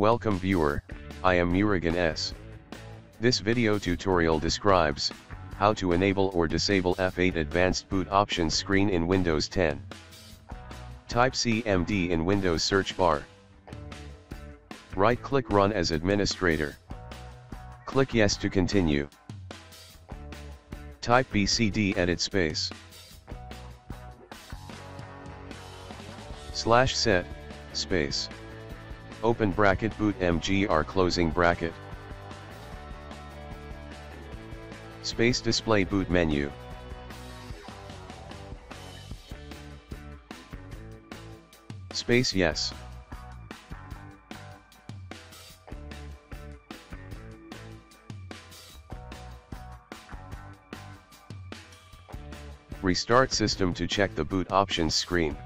Welcome viewer, I am Murugan S. This video tutorial describes, how to enable or disable F8 Advanced Boot Options screen in Windows 10. Type CMD in Windows search bar. Right-click Run as Administrator. Click Yes to continue. Type BCD edit space. Slash set, space. Open bracket boot mgr closing bracket. Space display boot menu. Space yes. Restart system to check the boot options screen.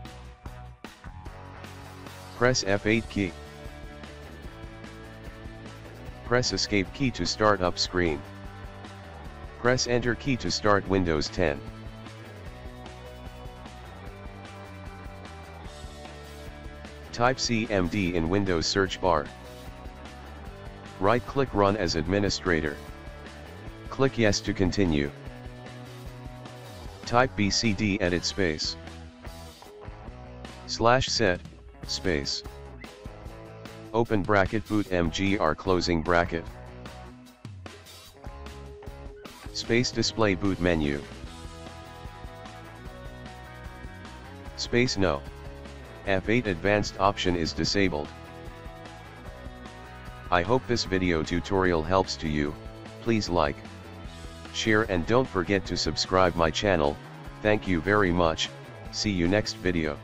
Press F8 key. Press Escape key to start up screen. Press Enter key to start Windows 10. Type CMD in Windows search bar. Right-click Run as Administrator. Click Yes to continue. Type BCD edit space. Slash set, space. Open bracket boot mgr closing bracket. Space display boot menu. Space no. F8 advanced option is disabled. I hope this video tutorial helps to you, please like, share and don't forget to subscribe my channel, thank you very much, see you next video.